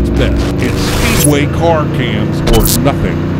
its best. Speedway car cams or nothing.